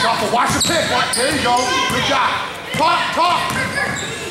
Shuffle, watch the pick. There you go. Good job. Talk, talk.